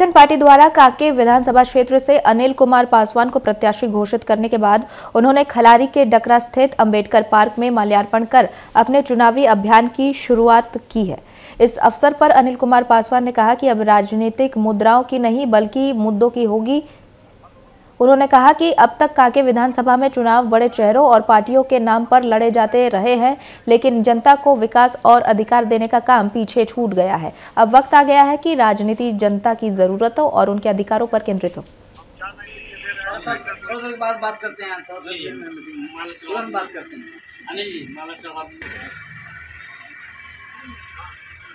Jharkhand party द्वारा कांके विधानसभा क्षेत्र से अनिल कुमार पासवान को प्रत्याशी घोषित करने के बाद उन्होंने खलारी के डकरा स्थित अंबेडकर पार्क में माल्यार्पण कर अपने चुनावी अभियान की शुरुआत की है। इस अवसर पर अनिल कुमार पासवान ने कहा कि अब राजनीतिक मुद्राओं की नहीं, बल्कि मुद्दों की होगी उन्होंने कहा कि अब तक कांके विधानसभा में चुनाव बड़े चेहरों और पार्टियों के नाम पर लड़े जाते रहे हैं लेकिन जनता को विकास और अधिकार देने का काम पीछे छूट गया है। अब वक्त आ गया है कि राजनीति जनता की जरूरतों और उनके अधिकारों पर केंद्रित हो। थोड़ा सा थोड़ा सा बात बात करते हैं तुरंत बात करते हैं। अनिल जी माला चढ़ा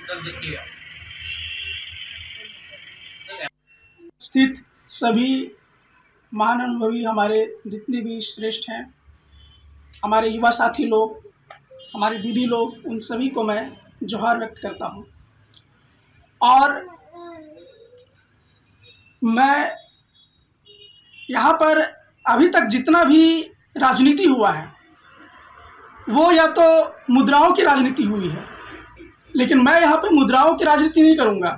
उधर देखिएगा स्थित सभी महान अनुभवी हमारे जितने भी श्रेष्ठ हैं, हमारे युवा साथी लोग, हमारे दीदी लोग, उन सभी को मैं जोहार व्यक्त करता हूँ। और मैं यहाँ पर अभी तक जितना भी राजनीति हुआ है, वो या तो मुद्राओं की राजनीति हुई है, लेकिन मैं यहाँ पे मुद्राओं की राजनीति नहीं करूँगा,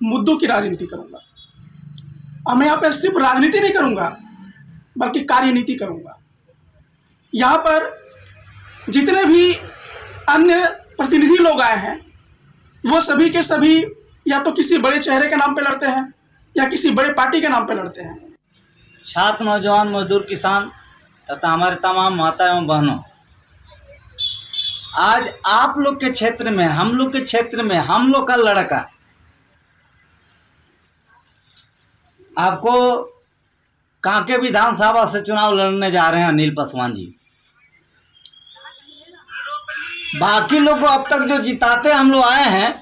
मुद्दों की राजनीति करूँगा। और मैं यहाँ पर सिर्फ़ राजनीति नहीं करूँगा, बल्कि कार्यनीति करूँगा। यहाँ पर जितने भी अन्य प्रतिनिधि लोग आए हैं, वो सभी के सभी या तो किसी बड़े चेहरे के नाम पे लड़ते हैं, या किसी बड़े पार्टी के नाम पे लड़ते हैं। छात्र, नौजवान, मजदूर, किसान तथा हमारे तमाम माता एवं बहनों, आज आप लोग के क्षेत्र में, हम लोग के क्षेत्र में, हम लोग का लड़का आपको कांके विधानसभा से चुनाव लड़ने जा रहे हैं अनिल पासवान जी। बाकी लोग को अब तक जो जिताते हम लोग आए हैं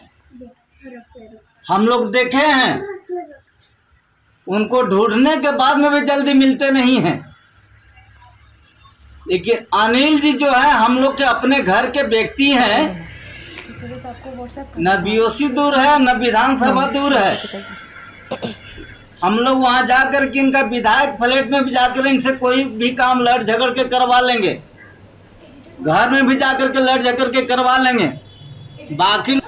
हम लोग देखे हैं उनको ढूँढने के बाद में भी जल्दी मिलते नहीं हैं। लेकिन अनिल जी जो है हम लोग के अपने घर के व्यक्ति हैं। न बीओसी दूर है न विधानसभा दूर है। हम लोग वहाँ जाकर के इनका विधायक फ्लैट में भी जाकर इनसे कोई भी काम लड़ झगड़ के करवा लेंगे। घर में भी जाकर के लड़ झगड़ के करवा लेंगे। बाकी